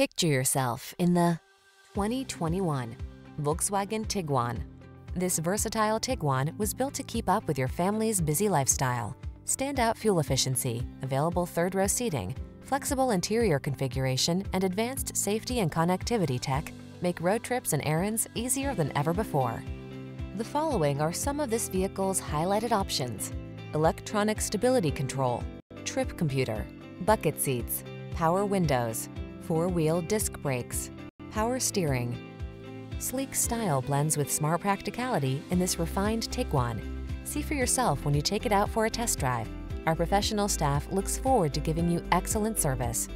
Picture yourself in the 2021 Volkswagen Tiguan. This versatile Tiguan was built to keep up with your family's busy lifestyle. Standout fuel efficiency, available third-row seating, flexible interior configuration, and advanced safety and connectivity tech make road trips and errands easier than ever before. The following are some of this vehicle's highlighted options. Electronic stability control, trip computer, bucket seats, power windows, four-wheel disc brakes, power steering. Sleek style blends with smart practicality in this refined Tiguan. See for yourself when you take it out for a test drive. Our professional staff looks forward to giving you excellent service.